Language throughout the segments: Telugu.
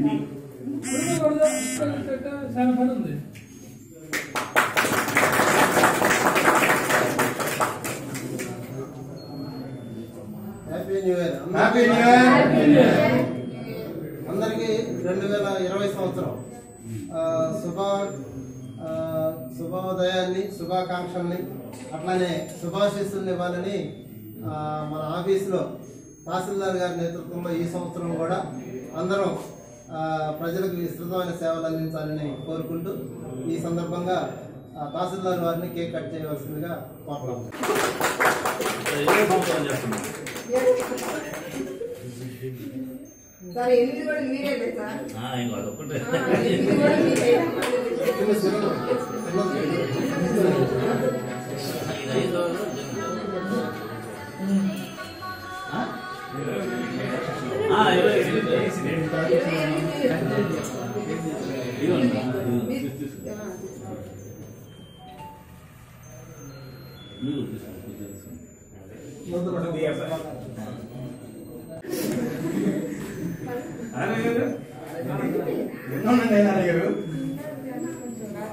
అన్ని చాలా పని ఉంది happy new year happy new year అందరికీ రెండు వేల ఇరవై సంవత్సరం. ఆ, శుభ ఆ, శుభోదయాన్ని శుభాకాంక్షల్ని అట్లానే శుభాశీస్సుల్ని ఇవ్వాలని ఆ, మన ఆఫీసులో తహసీల్దార్ గారి నేతృత్వంలో ఈ సంవత్సరం కూడా అందరం ప్రజలకు విస్తృతమైన సేవలు అందించాలని కోరుకుంటూ ఈ సందర్భంగా తహసీల్దార్ వారిని కేక్ కట్ చేయవలసిందిగా సార్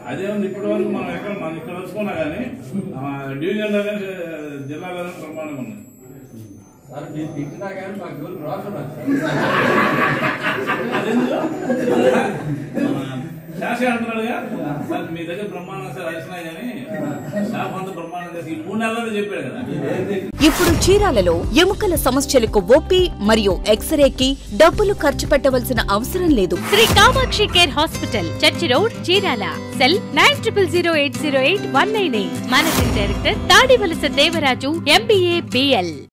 అదే ఉంది ఇప్పటి వరకు మనం ఎక్కడ మనం ఇక్కడ వచ్చుకున్నా కానీ డివిజన్లోనే జిల్లా ప్రమాణం ఉంది. సార్ మీరు తిట్టినా కానీ మాకు ఎవరు రావడం అదెందుకు? మన శాసే అంటున్నాడుగా సార్ మీ దగ్గర బ్రహ్మాండం సార్ అయినా కానీ షాప్ అంతా బ్రహ్మాండం చేసి ఈ మూడు నెలల్లో చెప్పాడు కదా. ఇప్పుడు చీరాలలో ఎముకల సమస్యలకు ఓపీ మరియు ఎక్స్రేకి డబ్బులు ఖర్చు పెట్టవలసిన అవసరం లేదు. Shri Kamakshi care hospital church road Chirala. Cell nine triple zero eight zero eight one nine eight. Managing director Tadivalasa Devaraju MBA BL